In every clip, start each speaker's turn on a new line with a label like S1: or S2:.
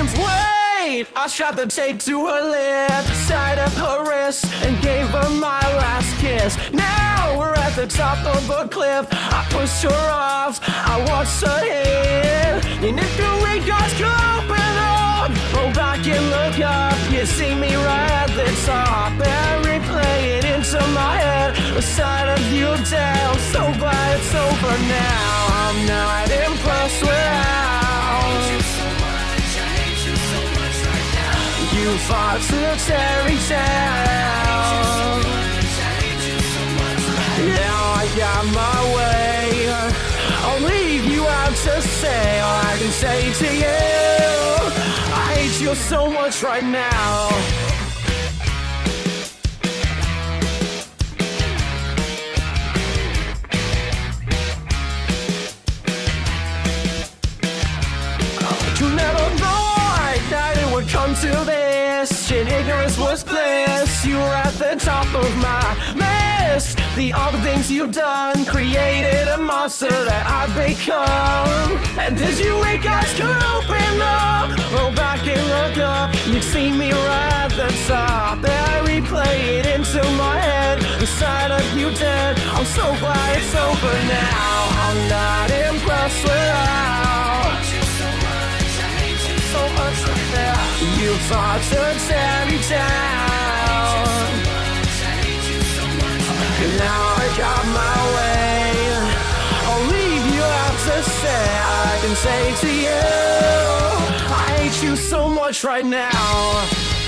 S1: screams, wait! I shot the tape to her lip, side of her wrist, and gave her my last kiss. Now we're at the top of a cliff. I pushed her off, I watched her hit. And if the rain gods open up, roll back and look up. You see me right at the top, replay it into my head. The sight of you I'm so glad it's over now. I'm not impressed with how you fought to tear me down. Now I got my way. I'll leave you out to say all I can say to you. I hate you so much right now. This. In ignorance was bliss. You were at the top of my list. The other things you've done created a monster that I've become. And as you wake eyes could open up, roll back and look up. You'd see me right at the top. And I replay it into my head. The sight of you dead. I'm so glad it's over now. I'm not impressed with You fought to tear me down. And now I got my way. I'll leave you out to say I can say to you. I hate you so much right now.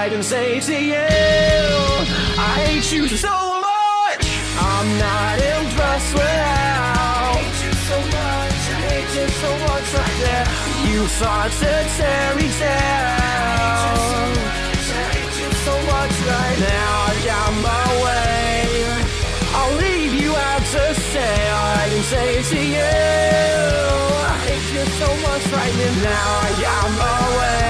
S1: I can say to you. I hate you so much. I'm not impressed with how. I hate you so much. I hate you so much right there. You thought to tear me down. I hate you so much right now. I got my way. I'll leave you out to I can say to you. I hate you so much right now. I got my way.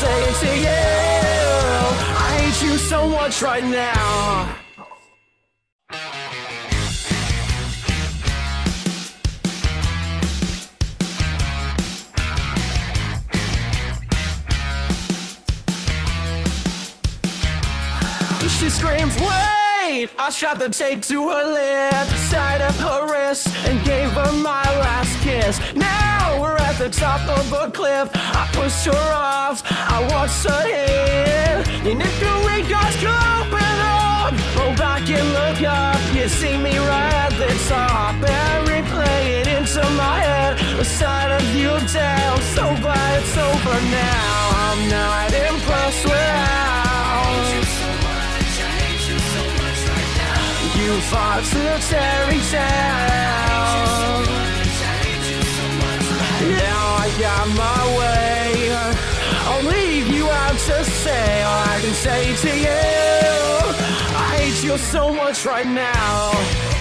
S1: Say to you. I hate you so much right now. I shot the tape to her lip, side of her wrist, and gave her my last kiss. Now we're at the top of a cliff. I pushed her off, I watched her hit. And if the rain gods open up, roll back and look up. You see me right at the top, and replay it into my head. The sight of you I'm so glad it's over now. I'm not Fought to tear me down. Now I got my way. I'll leave you out to say all I can say to you. I hate you so much right now.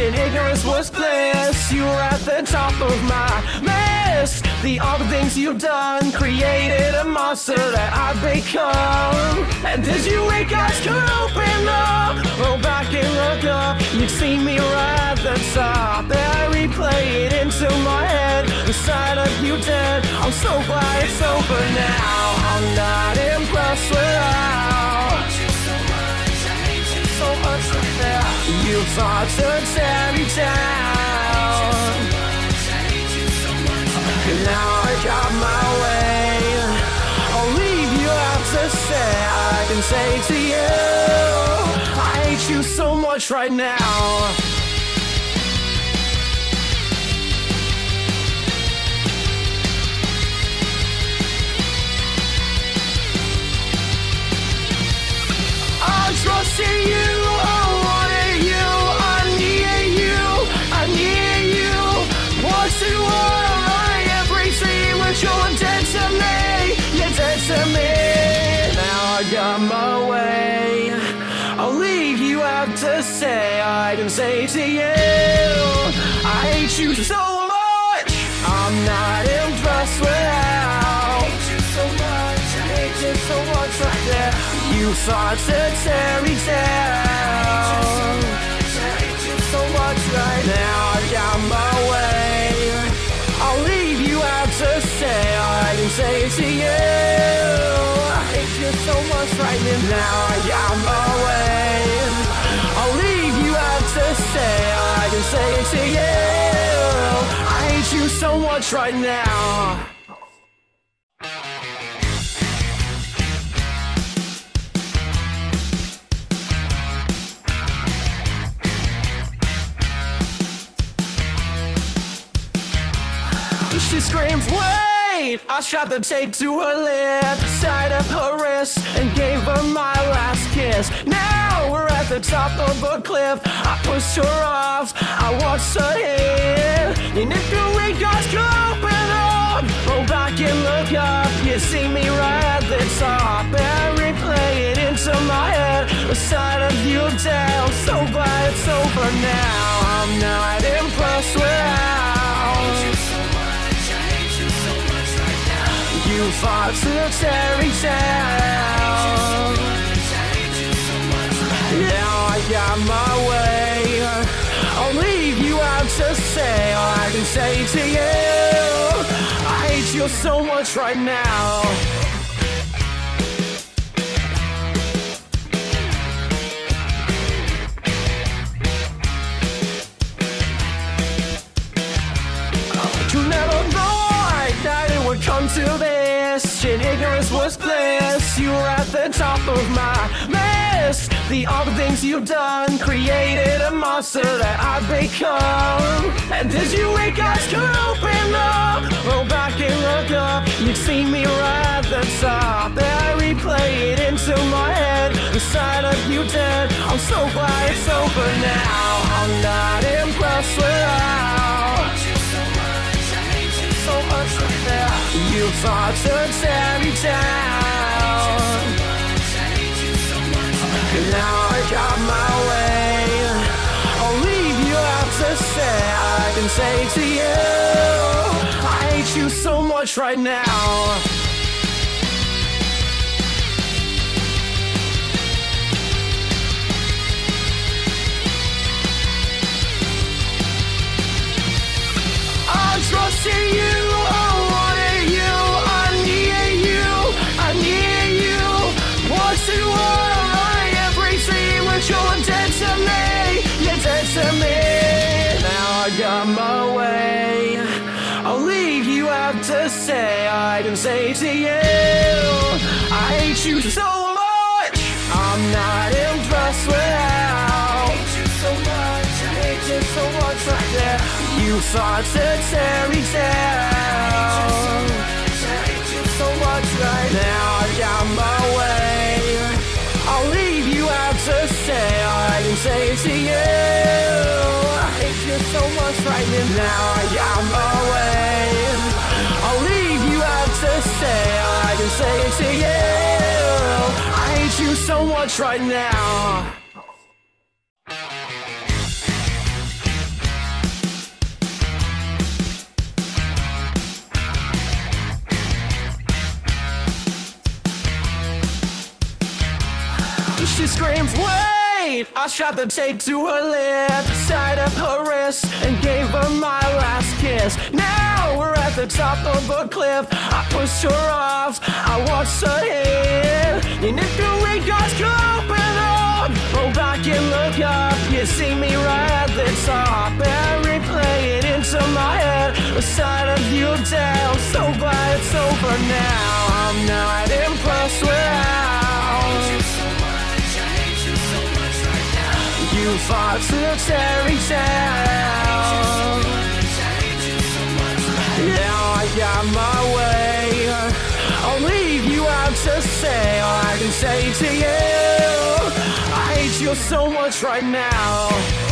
S1: In ignorance was bliss. You were at the top of my list. The other things you've done created a monster that I've become. And as you wake eyes could open up, roll back and look up. You'd see me right at the top. And I replay it into my head. The sight of you dead. I'm so glad it's over now. I'm not impressed with You talk to Terry Town. Now I got my way. I'll leave you out to say I can say to you, I hate you so much right now. trust in you. Can say to you, I hate you so much. I'm not impressed with how. I hate you so much. I hate you so much right there. You thought to tear me down. I hate you so much right now. I got my way. I'll leave you out to say, I can say to you. I hate you so much right now. I got my way. To say, I can say to you. I hate you so much right now. I shot the tape to her lip, side of her wrist, and gave her my last kiss. Now we're at the top of a cliff. I pushed her off, I watched her hit. And if you read God's open up, roll back and look up. You see me right at the top, and replay it into my head. The sight of you I'm so glad it's over now. I'm not impressed with how. Fought to tear me down. Now I got my way. I'll leave you out to say all I can say to you. I hate you so much right now. This. Ignorance was bliss. You were at the top of my list. The awful things you've done created a monster that I've become. And as you wake eyes could open up, roll back and look up. You'd see me right at the top. And I replay it into my head. The sight of you dead. I'm so glad it's over now. I'm not impressed with how You thought to tear me down. Now I got my way. I'll leave you out to say I can say to you. I hate you so much right now. I trusted you, say to you, I hate you so much. I'm not impressed with how. I hate you so much, I hate you so much right there. You thought to tear me down. I hate you so much right now, I got my way. I'll leave you out to say I can say to you. I hate you so much right now, I got my way. To you. I hate you so much right now. She screams! I shot the tape to her lip, side of her wrist, and gave her my last kiss. Now we're at the top of a cliff. I pushed her off, I watched her hit. And if you read God's open up, roll back and look up. You see me right at the top, and replay it into my head. The sight of you I'm so glad it's over now. I'm not impressed with how. You fought to tear me down. Now I got my way. I'll leave you out to say all I can say to you. I hate you so much right now.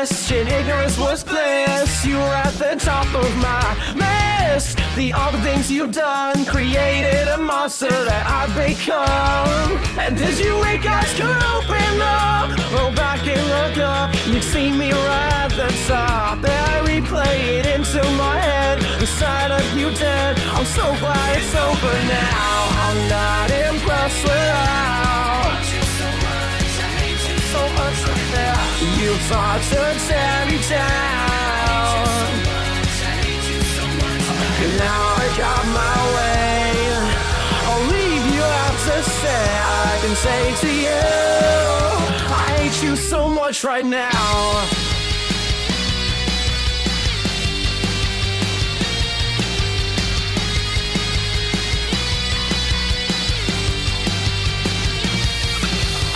S1: This. In ignorance was bliss. You were at the top of my list. The awful things you've done created a monster that I've become. And as you wake eyes could open up, roll back and look up. You'd see me right at the top. I replay it into my head. The sight of you dead. I'm so glad it's over now. I'm not impressed with how You fought to tear me down. And now I got my way. I'll leave you out to say I can say to you, I hate you so much right now.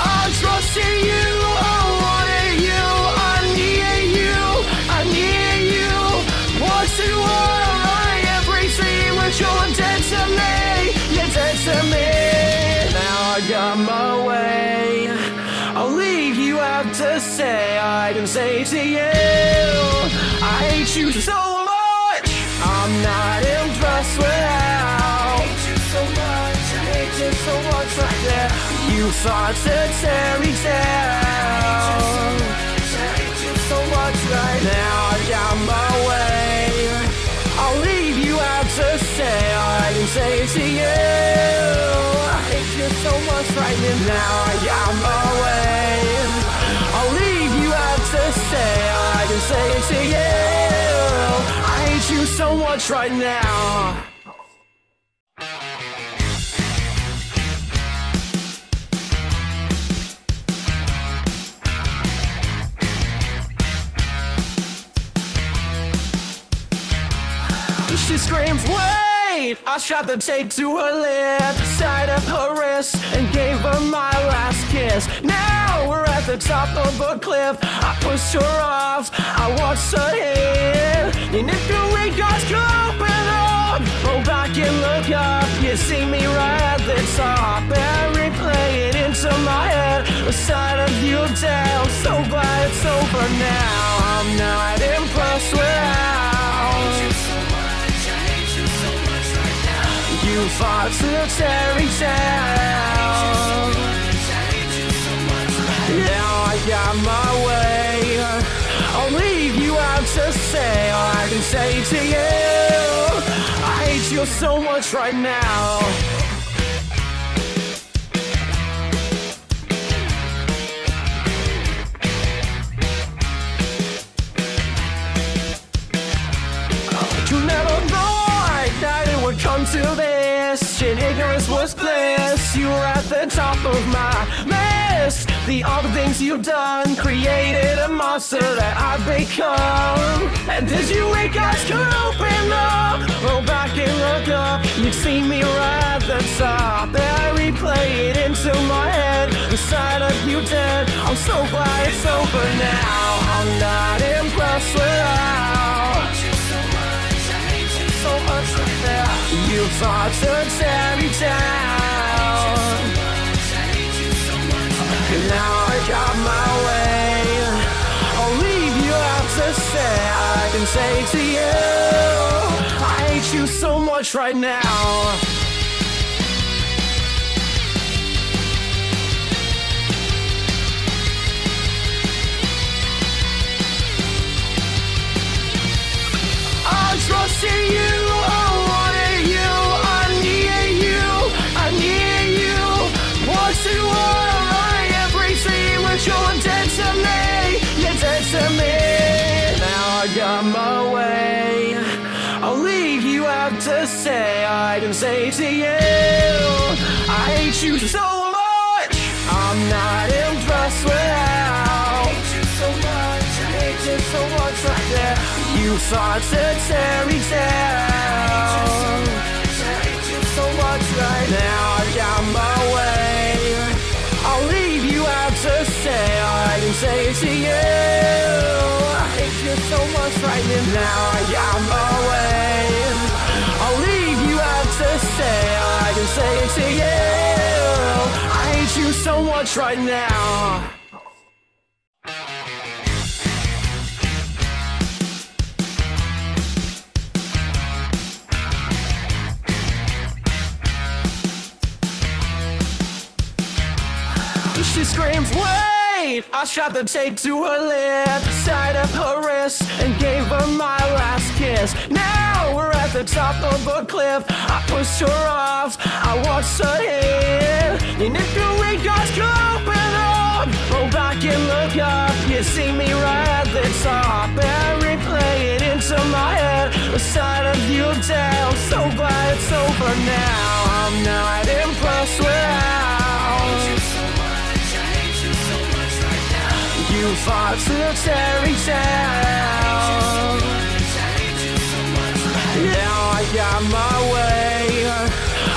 S1: I trusted you, I can say to you, I hate you so much. I'm not impressed with how. I hate you so much. I hate you so much right there. You thought to tear me down. I hate you so much right now. I got my way. I'll leave you out to say I can say to you. I hate you so much right now. I got my way. Say to you. I hate you so much right now. I shot the tape to her lip, side of her wrist, and gave her my last kiss. Now we're at the top of a cliff. I pushed her off, I watched her hit. And if windows could open up, roll back and look up, you see me right at the top. And replay it into my head, the sight of you. I'm so glad it's over now. I'm not impressed with how. Fought to tear me down. Now I got my way. I'll leave you out to say all I can say to you. I hate you so much right now. In ignorance was bliss. You were at the top of my list. The awful things you've done created a monster that I've become. And as you wake could open up, roll back and look up, you'd see me right at the top. Then I replay it into my head, the sight of you dead. I'm so glad it's over now. I'm not impressed with You thought to tear me down. Now I got my way. I'll leave you out to say I can say to you. I hate you so much right now. I trusted you, can say to you, I hate you so much. I'm not impressed with. I hate you so much. I hate you so much right there. You thought to tear me down. I hate you so much right now. I. I'll leave you out to I can say to you. I hate you so much right now. I got my way. To say I can say to you. I hate you so much right now. I shot the tape to her lip, side of her wrist, and gave her my last kiss. Now we're at the top of a cliff. I pushed her off, I watched her hit. And if you read God's open up, roll back and look up. You see me right at the top, and replay it into my head. The sight of you I'm so glad it's over now. I'm not impressed with how you fought to tear me down. Now I got my way.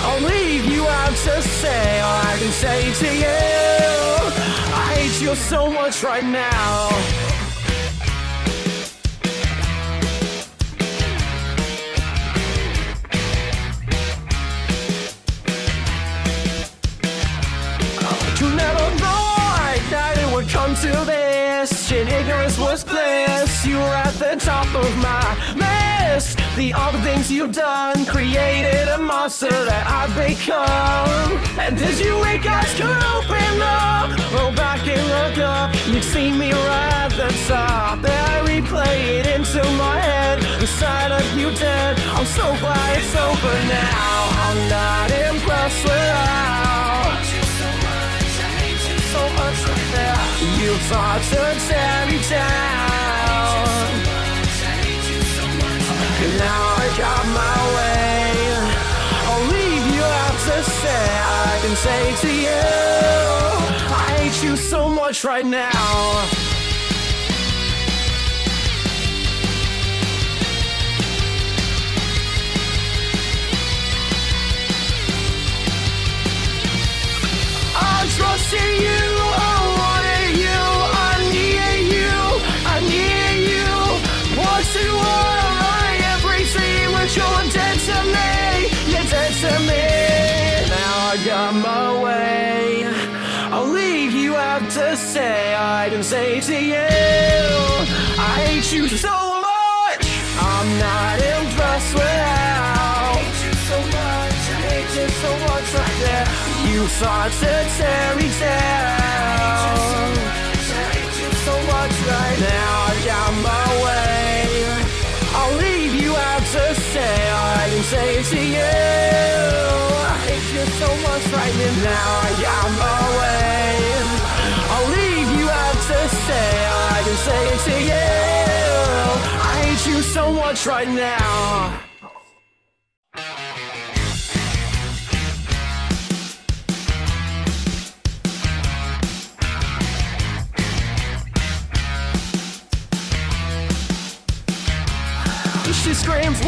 S1: I'll leave you out to say all I can say to you. I hate you so much right now. This. Ignorance was bliss. You were at the top of my list. The awful things you've done created a monster that I've become. And as you wake eyes could open up, roll back and look up. You'd see me right at the top. And I replay it into my head. The sight of you dead. I'm so glad it's over now. I'm not impressed with You fought to tear me down. Now I got my way. I'll leave you out to say I can say to you. I hate you so much right now. I trusted you, say to you, I hate you so much. I'm not impressed with how. I hate you so much, I hate you so much right there. You thought to tear me down. So much right now, I got my way. I'll leave you out to say I can say to you. I hate you so much right now, I got my way. I to you. I hate you so much right now. She screams,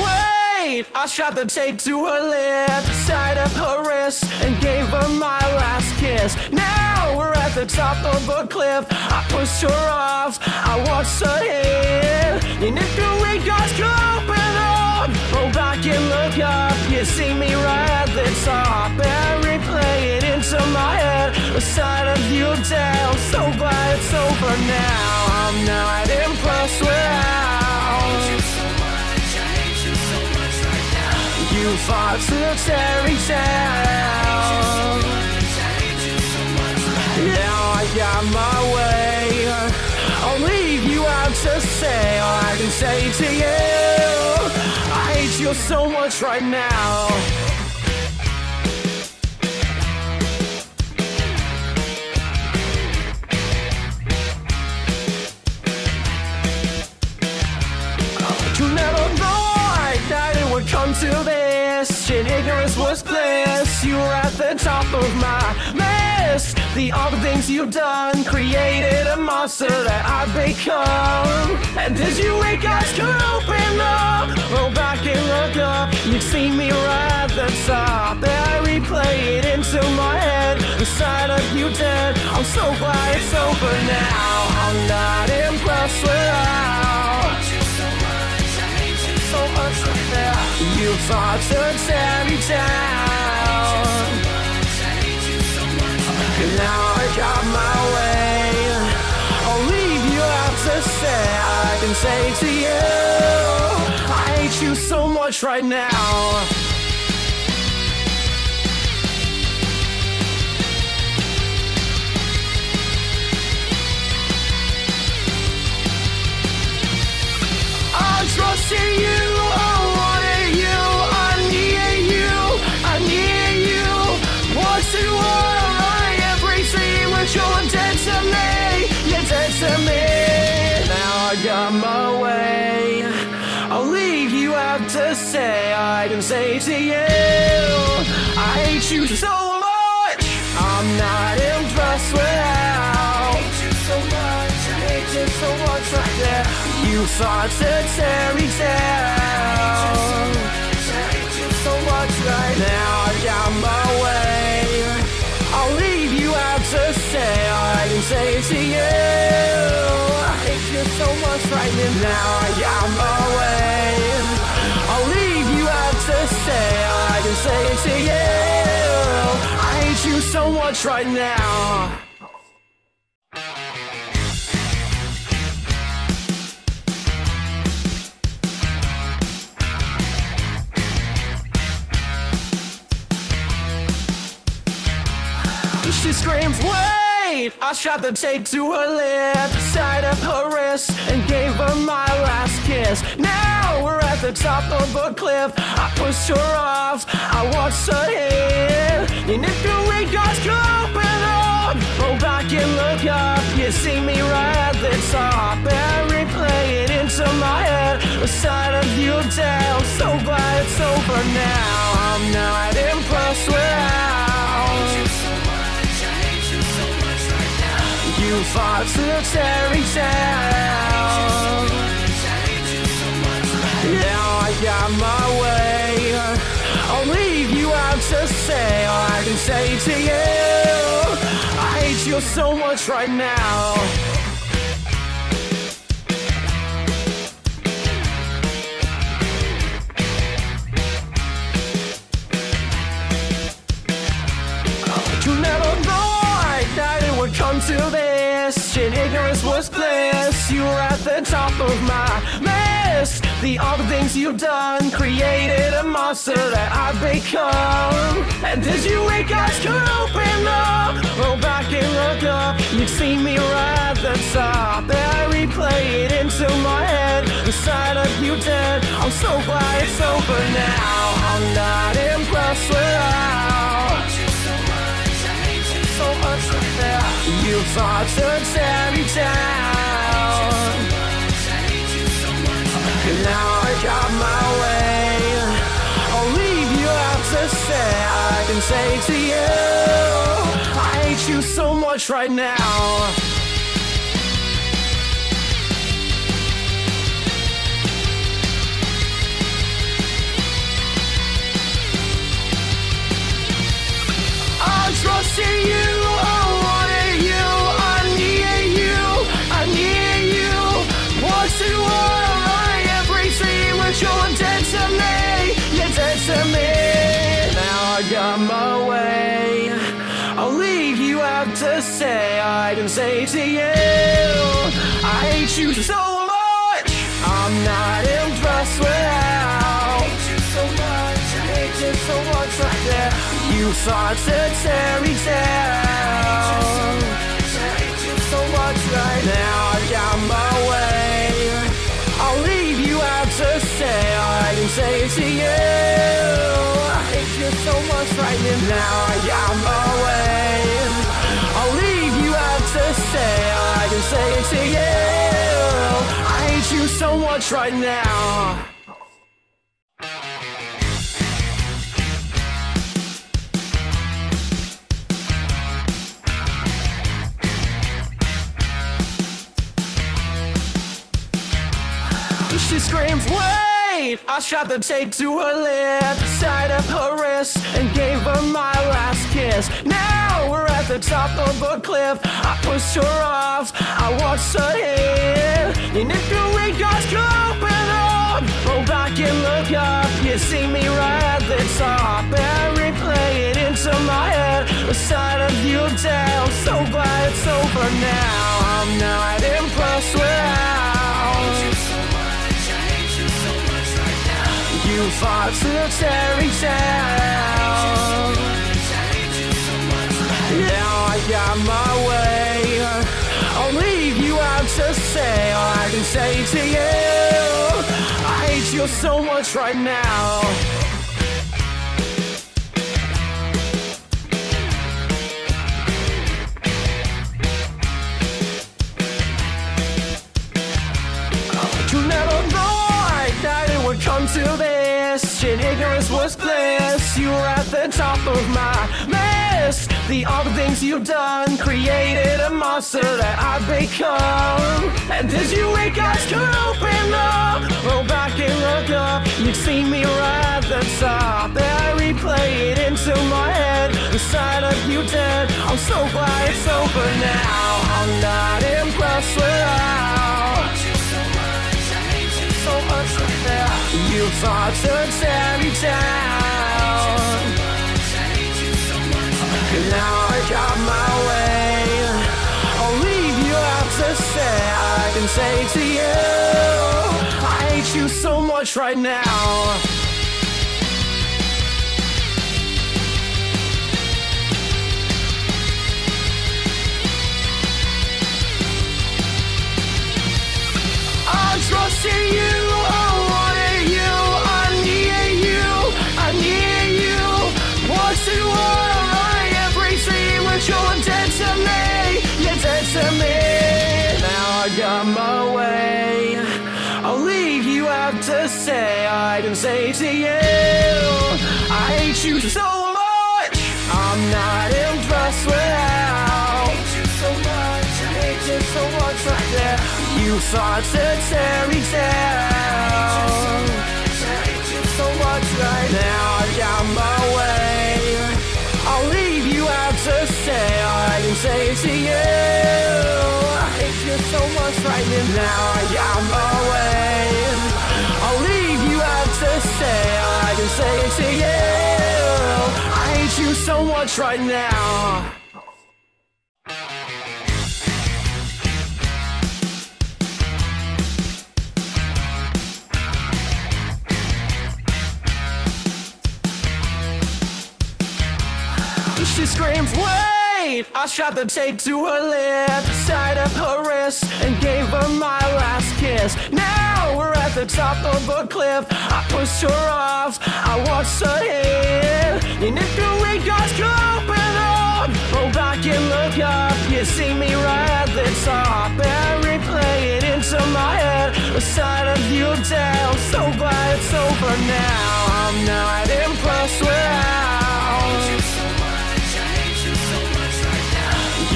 S1: I shot the tape to her lip, side of her wrist, and gave her my last kiss. Now we're at the top of a cliff. I pushed her off, I watched her hit. And if you read God's open up, roll back and look up. You see me right at the top, and replay it into my head. The sight of you I'm so glad it's over now. I'm not impressed with how. You fought to tear me down. Now I got my way. I'll leave you out to say all I can say to you. I hate you so much right now. This. In ignorance was bliss. You were at the top of my list. The awful things you've done created a monster that I've become. And as you wake eyes could open up, roll back and look up. You'd see me right at the top. And I replay it into my head. The sight of you dead. I'm so glad it's over now. I'm not impressed with how You fought to tear me down. And now I got my way. I'll leave you out to say I can say to you. I hate you so much right now. I can say to you, I hate you so much. I'm not impressed without. I hate you so much. I hate you so much right there. You thought to tear me down. I hate you so much right now. I got my way. I'll leave you out to say I can say to you. I hate you so much right now. I got my way. Say to you. I hate you so much right now. I shot the tape to her lip, side of her wrist, and gave her my last kiss. Now we're at the top of a cliff. I pushed her off, I watched her hit. And if your regards open up, roll back and look up, you see me right at the top. And replay it into my head, the sight of you down. So glad it's over now. I'm not impressed without. You fought to tear me down. Now I got my way. I'll leave you out to say all I can say to you. I hate you so much right now. In ignorance was bliss. You were at the top of my list. The other things you've done created a monster that I've become. And as you wake could open up, roll back and look up, you'd see me right at the top. Then I replay it into my head. The sight of you dead. I'm so glad it's over now. I'm not impressed without You fought to tear me down. Now I got my way. I'll leave you out to say I can say to you. I hate you so much right now. I trusted you, can say to you, I hate you so much. I'm not impressed without. I hate you so much. I hate you so much right there. You thought to tear me down. I hate you so much right now. I got my way. I'll leave you out to say I can say to you. I hate you so much right now. I got my way. To say I can say to you. I hate you so much right now. I shot the tape to her lip, side of her wrist, and gave her my last kiss. Now we're at the top of a cliff. I pushed her off, I watched her hit. And if your regards could open up, roll back and look up, you see me right at the top. And replay it into my head, the sight of you down. So glad it's over now. I'm not impressed without. You fought to tear me down. Now I got my way. I'll leave you out to say all I can say to you. I hate you so much right now. In ignorance was bliss. You were at the top of my list. The awful things you've done created a monster that I've become. And as you wake eyes could open up, roll back and look up, you'd see me right at the top. And I replay it into my head, the sight of you dead. I'm so glad it's over now. I'm not impressed with You thought to tear me down. Now I got my way. I'll leave you out to say I can say to you, I hate you so much right now. I trusted you, say to you, I hate you so much. I'm not impressed with how. So much, I hate you so much right there. You thought to tear me down. I hate you so much right now, I got my way. I'll leave you out to say I can say to you. I hate you so much right now, I got my way. Say to you. I hate you so much right now. She screams! I shot the tape to her lip, side of her wrist, and gave her my last kiss. Now we're at the top of a cliff. I pushed her off, I watched her hit. And if the guys could open up, roll back and look up, you see me right at the top. And replay it into my head, the sight of you. I'm so glad it's over now. I'm not impressed with how.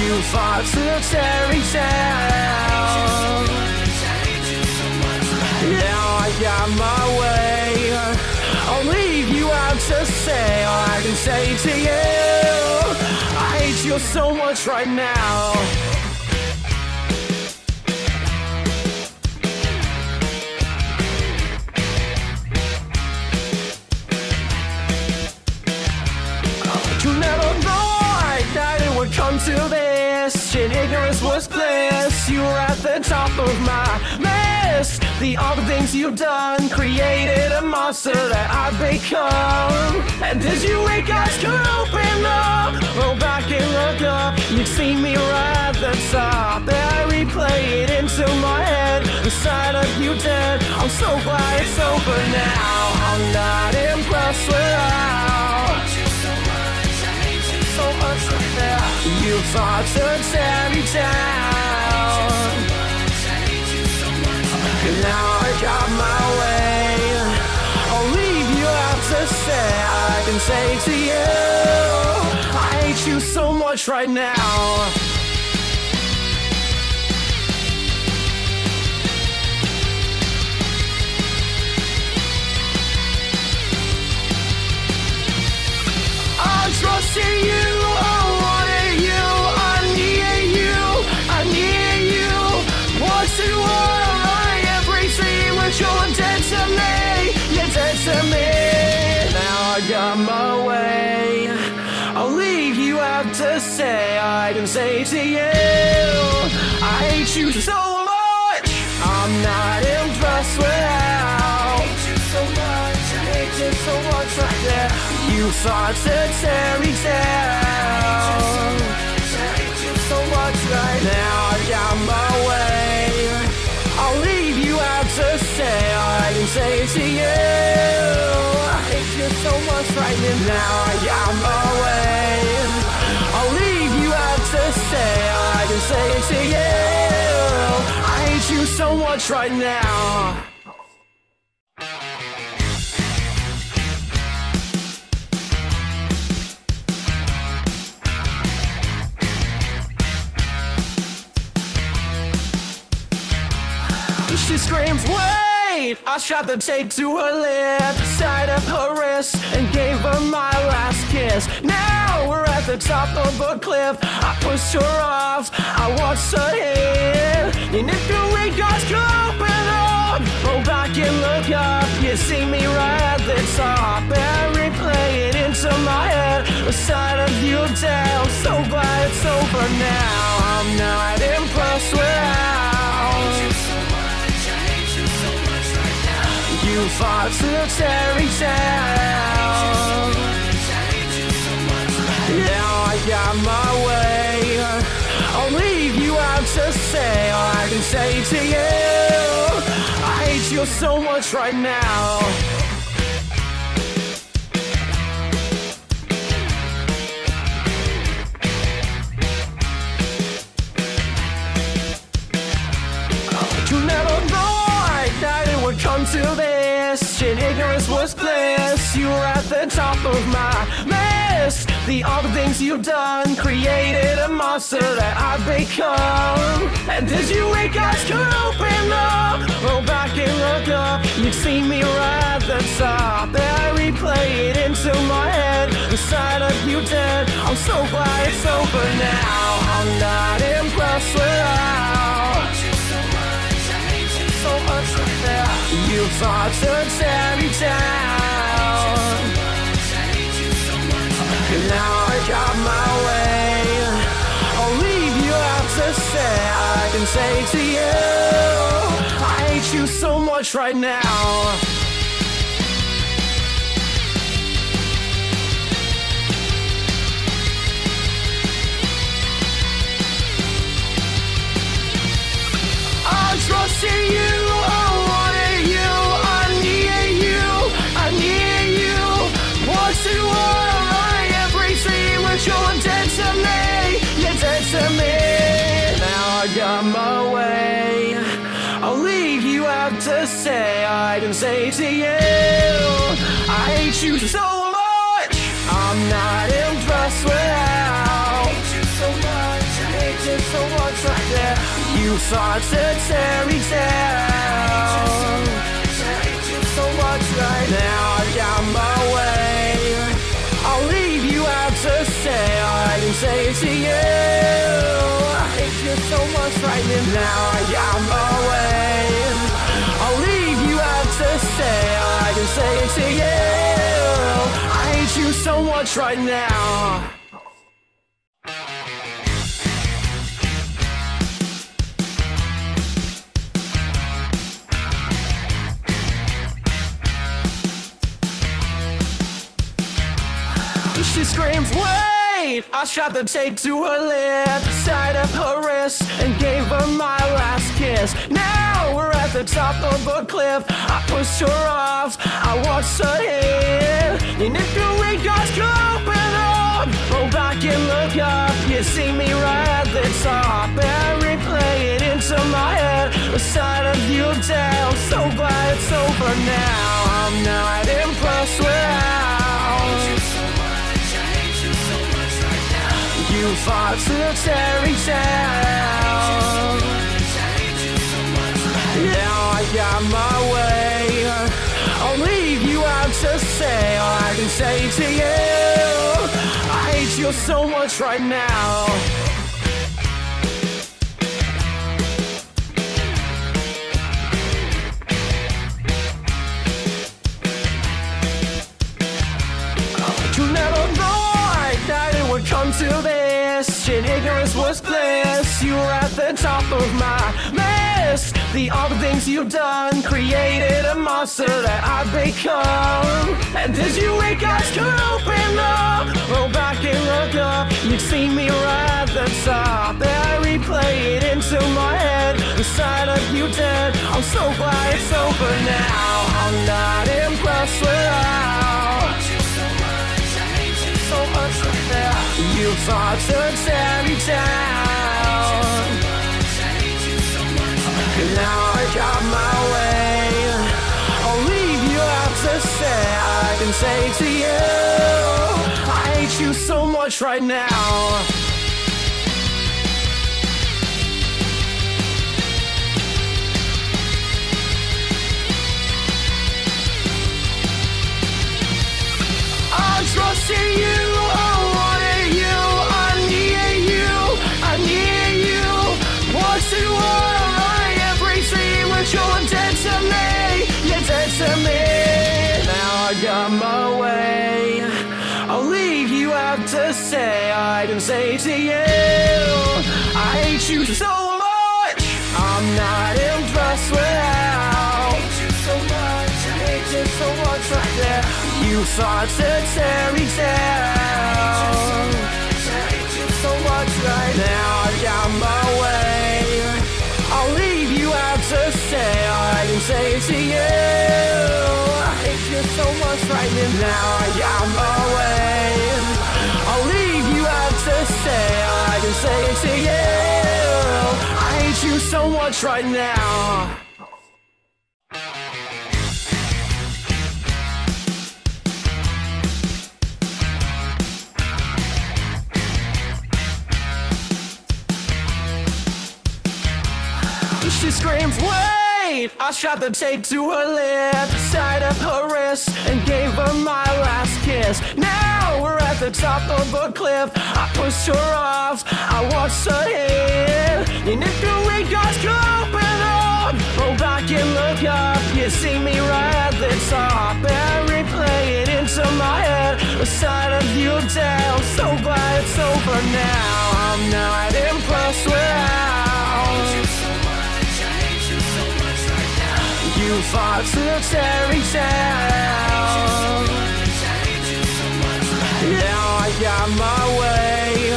S1: You fought to tear me down. Now I got my way. I'll leave you out to say all I can say to you. I hate you so much right now. This. In ignorance was bliss. You were at the top of my list. The awful things you've done created a monster that I've become. And as you wake eyes could open up, roll back and look up, you'd see me right at the top. And I replay it into my head, the sight of you dead. I'm so glad it's over now. I'm not impressed with You fought to tear me down. And now I got my way. I'll leave you out to say I can say to you. I hate you so much right now. I can say to you, I hate you so much. I'm not impressed with how. So much, I hate you so much right there. You thought to tear me down. So much right now, I got my way. I'll leave you out to say I can say to you. I hate you so much right now, I got my way. Say to you. I hate you so much right now. I shot the tape to her lip, side of her wrist, and gave her my last kiss. Now we're at the top of a cliff. I pushed her off, I watched her hit. And if read God's open up, roll back and look up. You see me right at the top, and replay it into my head. The sight of you I'm so glad it's over now. I'm not impressed with how you fought to tear me down. Now I got my way. I'll leave you out to say all I can say to you. I hate you so much right now. In ignorance was bliss. You were at the top of my list. The other things you've done created a monster that I've become. And as you wake could open up, roll back and look up. You'd see me right at the top. Then I replay it into my head. The sight of you dead. I'm so glad it's over now. I'm not impressed with how You fought to tear me down. And now I got my way. I'll leave you out to say I can say to you. I hate you so much right now. I trusted you, I can say to you, I hate you so much. I'm not impressed with how. Hate you so much, I hate you so much right there. You thought to tear me down. I hate you so much right now. I got my way. I'll leave you out to say I can say to you. I hate you so much right now. I got my way. To say I can say to you. I hate you so much right now. I shot the tape to her lip, side of her wrist, and gave her my last kiss. Now we're at the top of a cliff. I pushed her off, I watched her hit. And if you read God's open up, roll back and look up. You see me right at the top, and replay it into my head. The sight of you I'm so glad it's over now. I'm not impressed with how. You fought to tear down. Now I got my way. I'll leave you out to say all I can say to you. I hate you so much right now. This. Ignorance was bliss. You were at the top of my list. The other things you've done created a monster that I've become. And as you wake eyes could open up, roll back and look up. You'd see me right at the top. Then I replay it into my head. The sight of you dead. I'm so glad it's over now. I'm not impressed with how you fox and sandy town. Now I got my way. I'll leave you out to say I can say to you, I hate you so much right now. trust in you. Say to you, I hate you so much. I'm not impressed without. I hate you so much. I hate you so much right there. You thought to tear me down. I hate you so much right now. I got my way. I'll leave you out to say I can say to you. I hate you so much right now. I got my way. To you. I hate you so much right now. She screams! I shot the tape to her lip, side of her wrist, and gave her my last kiss. Now we're at the top of a cliff. I pushed her off, I watched her hit. And if the wind goes open up, roll oh, back and look up. You see me right at the top, and replay it into my head. The sight of you I'm so glad it's over now. I'm not impressed with you fought to tear me down. Now I got my way.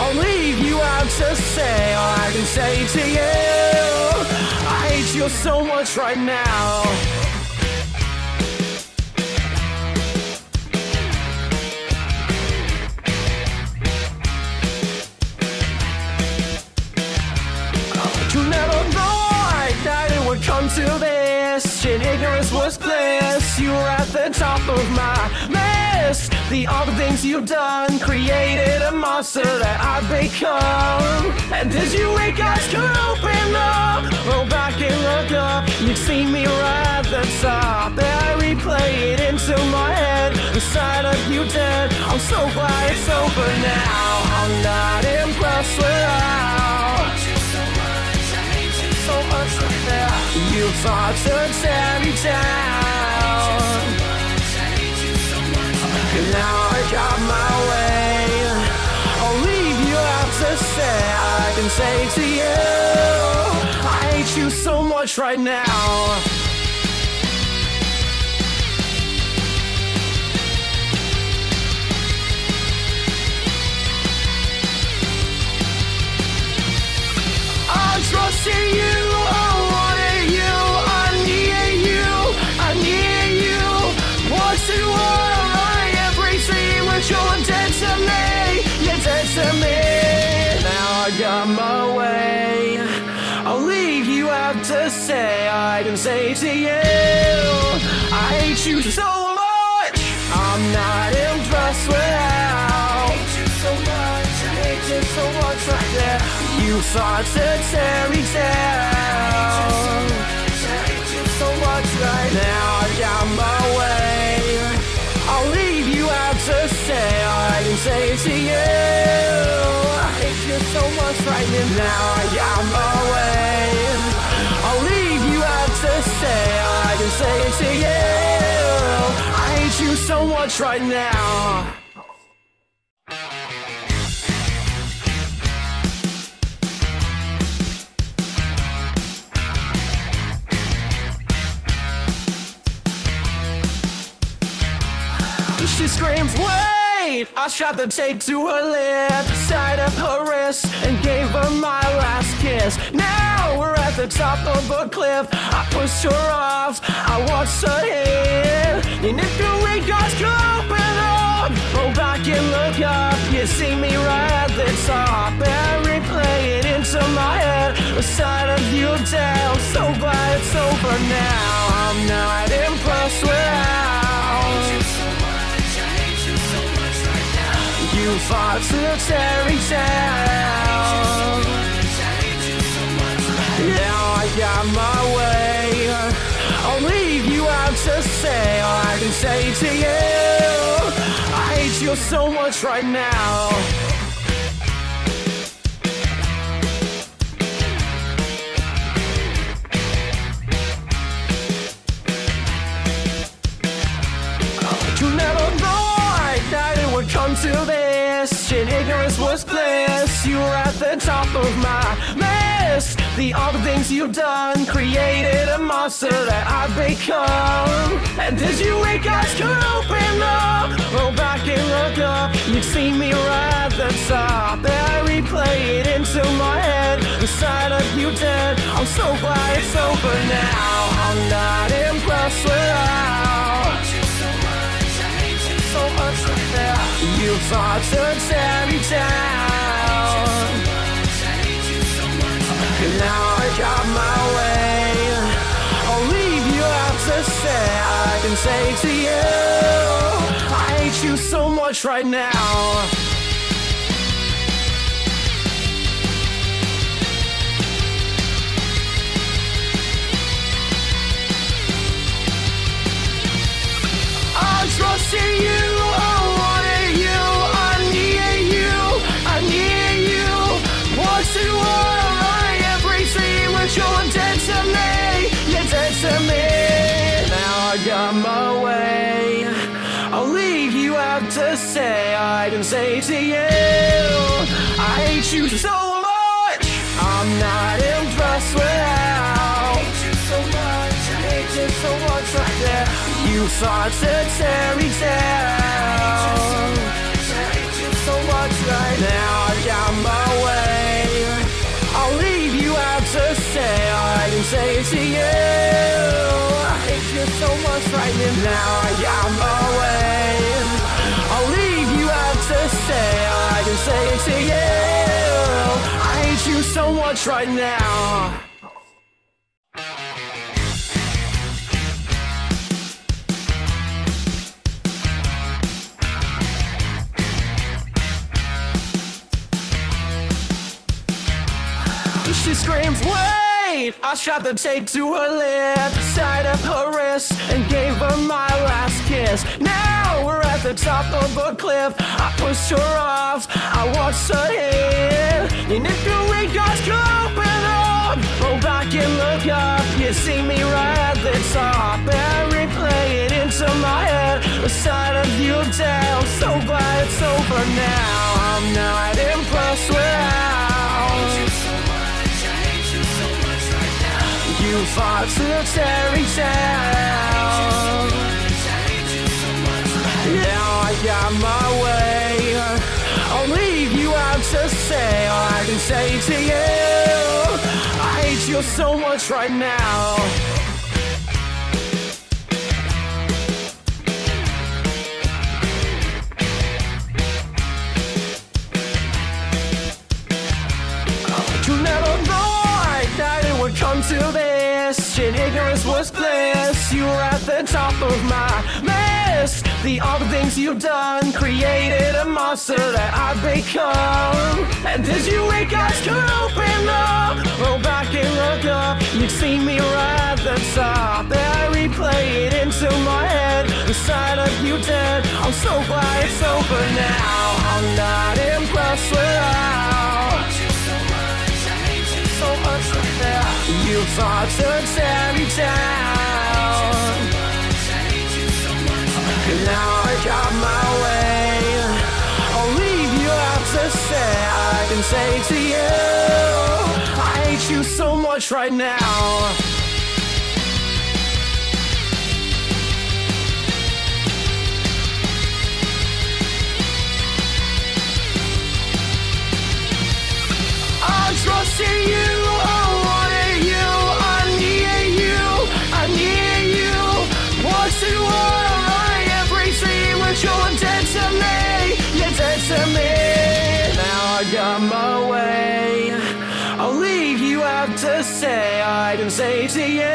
S1: I'll leave you out to say all I can say to you. I hate you so much right now. This. In ignorance was bliss. You were at the top of my list. The other things you've done created a monster that I've become. And as you wake eyes could open up, roll back and look up. You see me right at the top. And I replay it into my head. The sight of you dead. I'm so glad it's over now. I'm not impressed without so You thought to tear me down. And now I got my way. I'll leave you out to say I can say to you. I hate you so much right now. I can say to you. I hate you so much. I'm not impressed without. I hate you so much. I hate you so much right there. You thought to tear me down. I hate you so much right now. I got my way. I'll leave you out to I can say to you. I hate you so much right now. I got my way. Say to you. I hate you so much right now. She screams, I shot the tape to her lip, side of her wrist, and gave her my last kiss. Now we're at the top of a cliff. I pushed her off, I watched her hit. And if the wind goes open up, roll back and look up. You see me right at the top, and replay it into my head. The sight of you I'm so glad it's over now. I'm not impressed without. You fought to tear down. Now I got my way. I'll leave you out to say all I can say to you. I hate you so much right now. And ignorance was bliss. You were at the top of my list. The other things you've done created a monster that I've become. And as you wake eyes could open up, roll back and look up, you'd see me right at the top. Then I replay it into my head, the sight of you dead. I'm so glad it's over now. I'm not impressed with how You thought to tear me down. Now I got my way. I'll leave you out to say I can say to you, I hate you so much right now. I trusted you, can say to you, I hate you so much. I'm not impressed with how. Hate you so much, I hate you so much right there. You thought to tear me down. I hate you so much right now. I got my way. I'll leave you out to say I can say to you. I hate you so much right now. I got my way. To say I can say to you. I hate you so much right now. I shot the tape to her lip, side of her wrist, and gave her my last kiss. Now we're at the top of a cliff. I pushed her off, I watched her hit. And if your eyes could open up, roll back and look up, you see me right at the top. And replay it into my head, the sight of you. I'm so glad it's over now. I'm not impressed with how. You fought to tear me down. Now I got my way. I'll leave you out to say all I can say to you. I hate you so much right now. This. Ignorance was bliss. You were at the top of my list. The other things you've done created a monster that I've become. And as you wake eyes could open up, roll back and look up, you'd see me right at the top. Then I replay it into my head, the sight of you dead. I'm so glad it's over now. I'm not impressed with You thought to tear me down. And now I got my way. I'll leave you out to say I can say to you. I hate you so much right now. I trusted you, say to you,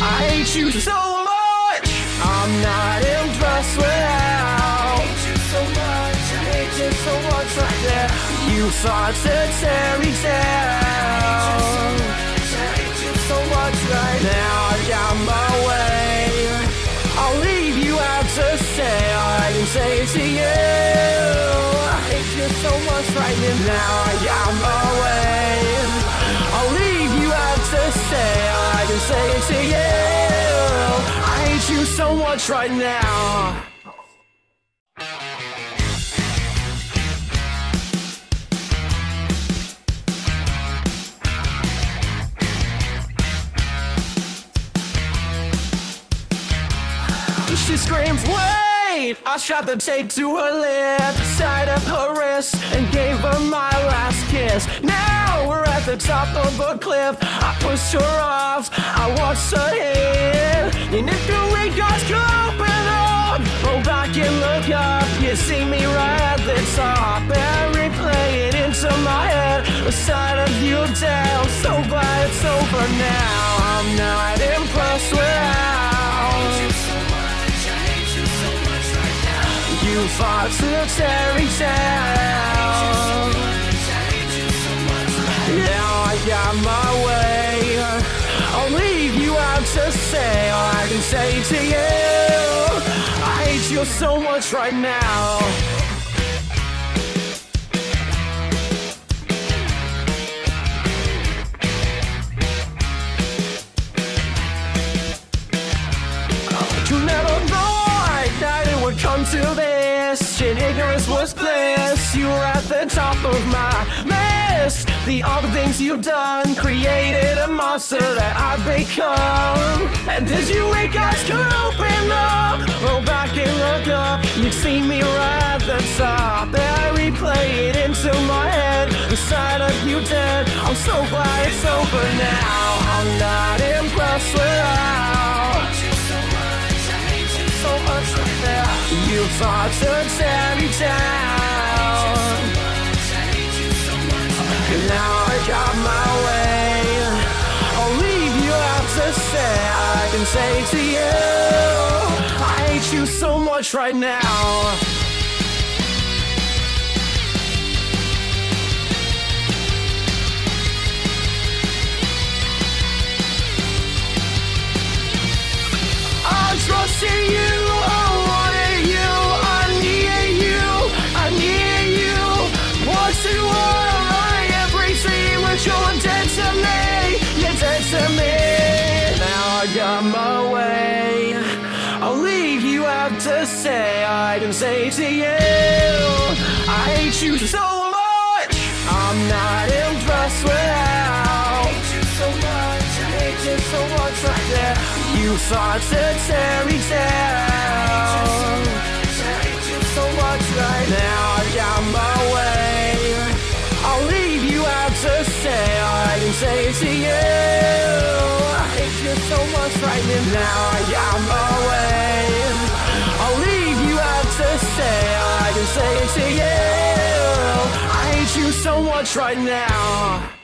S1: I hate you so much. I'm not impressed with how. Hate you so much, I hate you so much right there. You thought to tear me down. I hate you so much right now, I got my way. I'll leave you out to say I can say to you. I hate you so much right now, I got my way. saying to you, I hate you so much right now. She screams, I shot the tape to her lip, side of her wrist, and gave her my last kiss. Now we're at the top of a cliff. I pushed her off, I watched her hit. And if the ring goes open up, roll back and look up. You see me right at the top, and replay it into my head. The sight of you I'm so glad it's over now. I'm not impressed with how you fought to tear me down. Now I got my way. I'll leave you out to say all I can say to you. I hate you so much right now. This. In ignorance was bliss. You were at the top of my list. The other things you've done created a monster that I've become. And as you wake eyes could open up, roll back and look up. You'd see me right at the top. And I replay it into my head. The sight of you dead. I'm so glad it's over now. I'm not impressed with how You fought to tear me down. And now I got my way. I'll leave you out to say I can say to you. I hate you so much right now. I can say to you. I hate you so much. I'm not impressed with how. I hate you so much. I hate you so much right there. You thought to tear me down. I hate you so much right now. I got my way. I'll leave you out to I can say to you. I hate you so much right now. I got my way. Say to you. I hate you so much right now.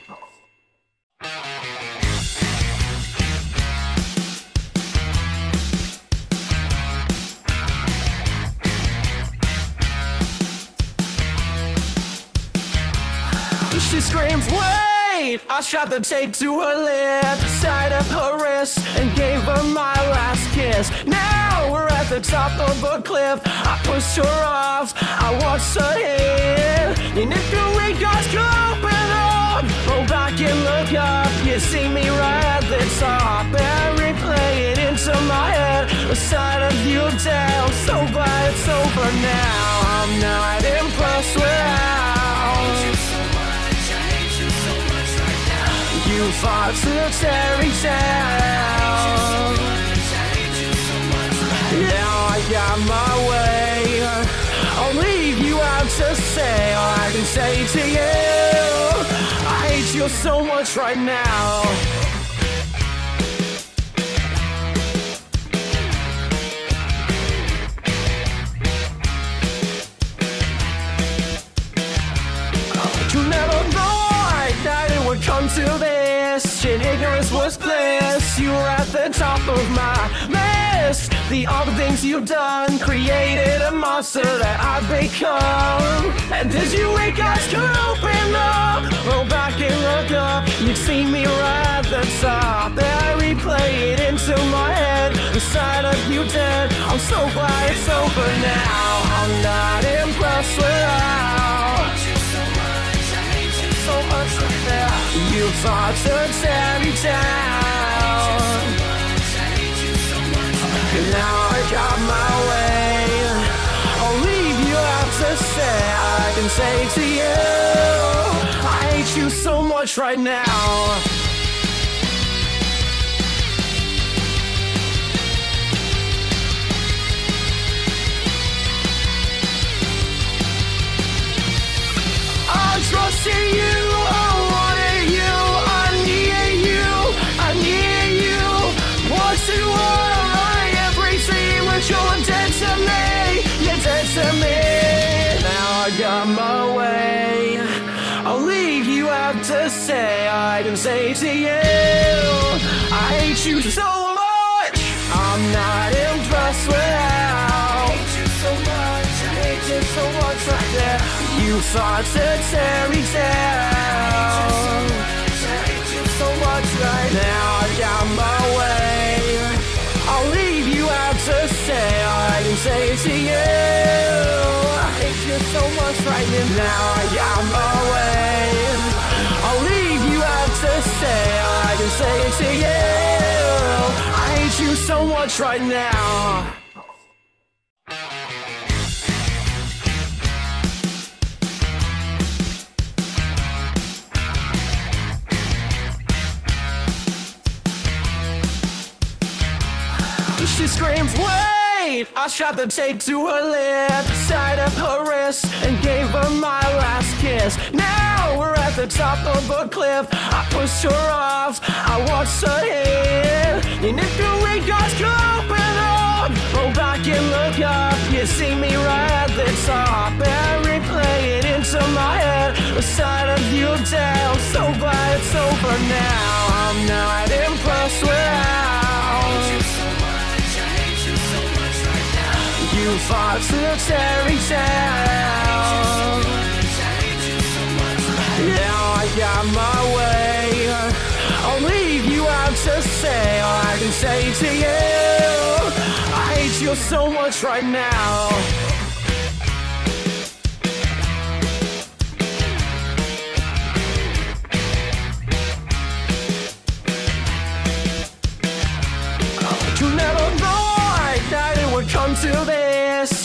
S1: I shot the tape to her lip, side of her wrist, and gave her my last kiss. Now we're at the top of a cliff. I pushed her off, I watched her hit. And if the goes open up, roll back and look up. You see me right at the top, and replay it into my head. The sight of you I'm so glad it's over now. I'm not impressed with how. You fought to tear down. Now I got my way. I'll leave you out to say all I can say to you. I hate you so much right now. In ignorance was bliss. You were at the top of my list. The other things you've done created a monster that I've become. And as you wake could open up, roll back and look up. You'd see me right at the top. Then I replay it into my head. The sight of you dead. I'm so glad it's over now. I'm not impressed with You fought to tear me down. And now I got my way. I'll leave you out to say I can say to you, I hate you so much right now. trust in you can say to you, I hate you so much. I'm not impressed with how. Hate you so much. I hate you so much right there. You thought to tear me down. Now. I got my. I'll leave you out to say, I can say to you. I hate you so much right now. I got my way. Say, I can say it to you. I hate you so much right now. I shot the tape to her lip, side of her wrist, and gave her my last kiss. Now we're at the top of a cliff. I pushed her off, I watched her hit. And if you read God's open up, roll back and look up. You see me right at the top, and replay it into my head. The sight of you I'm so glad it's over now. I'm not impressed with how. You fought to tear me down. Now I got my way. I'll leave you out to say all I can say to you. I hate you so much right now.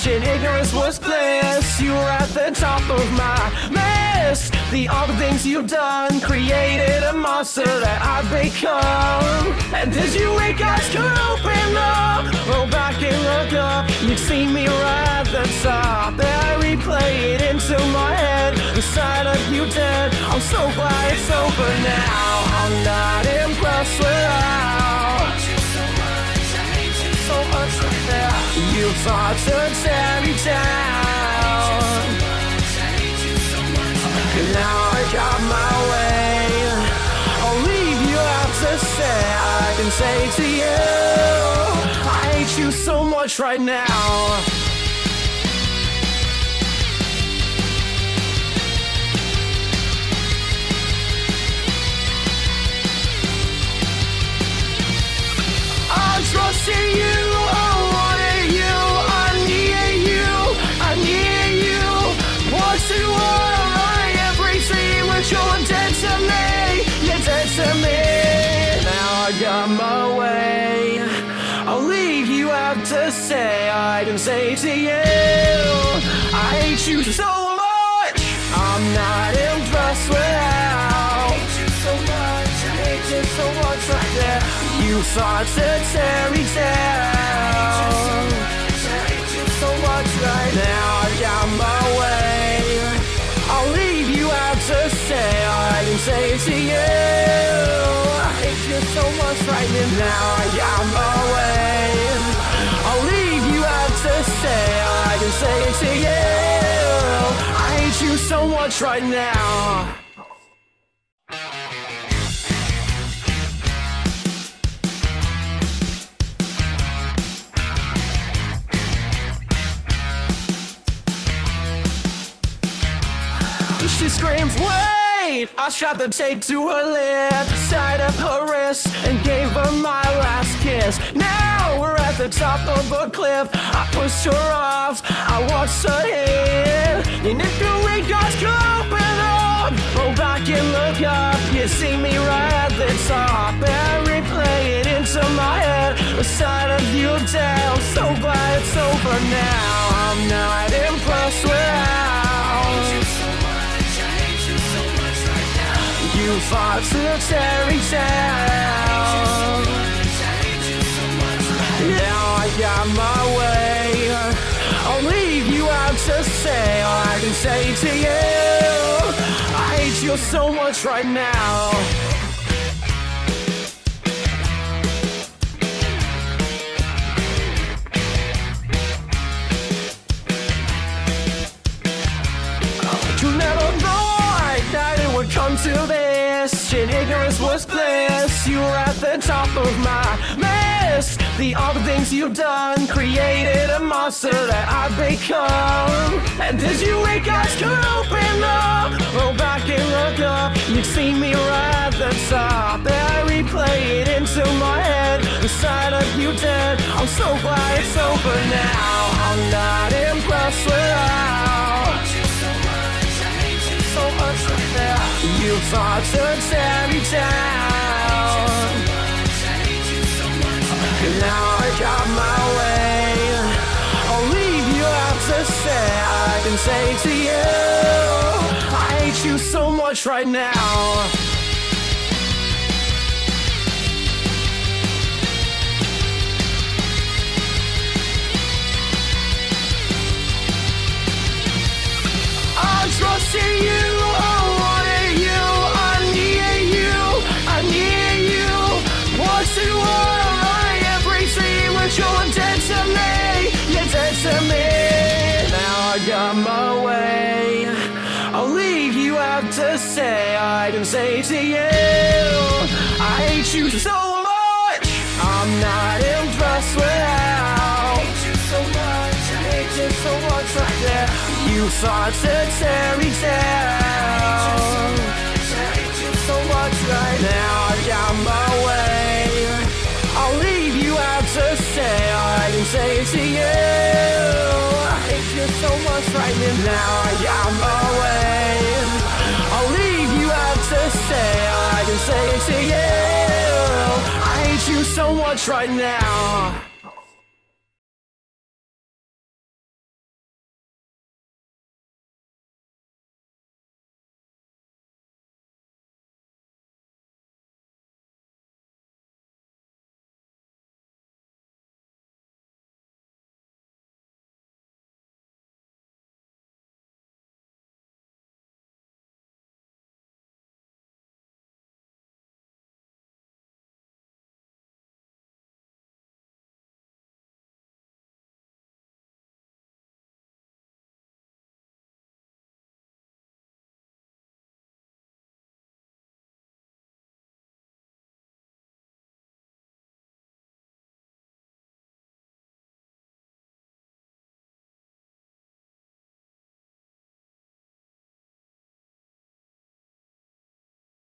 S1: In ignorance was bliss. You were at the top of my list. The awful things you've done created a monster that I've become. And as you wake eyes could open up, roll back and look up. You'd see me right at the top. And I replay it into my head. The sight of you dead. I'm so glad it's over now. I'm not impressed with how You thought to tear me down. Now I got my way. I'll leave you out to say I can say to you. I hate you so much right now. I'm trusting you. Say to you, I hate you so much. I'm not impressed with how. I hate you so much. I hate you so much right there. You thought to tear me down. Hate you so much right now. I got my way. I'll leave you out to say I can say to you. I hate you so much right now. I got my way. I to you. I hate you so much right now. She screams, I shot the tape to her lip, side of her wrist, and gave her my last kiss. Now we're at the top of a cliff. I pushed her off, I watched her hit. And if you read God's open up, roll back and look up. You see me right at the top, and replay it into my head. The sight of you I'm so glad it's over now. I'm not impressed with how. You fought to tear me down. Now I got my way. I'll leave you out to say all I can say to you. I hate you so much right now. This. In ignorance was bliss. You were at the top of my list. The other things you've done created a monster that I've become. And as you wake eyes could open up, roll back and look up. You'd see me right at the top. Then I replay it into my head. The sight of you dead. I'm so glad it's over now. I'm not impressed with how. You fought to tear me down. And now I got my way. I'll leave you out to say I can say to you, I hate you so much right now. I can say to you. I hate you so much. I'm not impressed with how. So much, I hate you so much right there. You thought to tear me down. I hate you so much right now. I got my way. I'll leave you out to say I can say to you. I hate you so much right now. I got my way. Say to you. I hate you so much right now.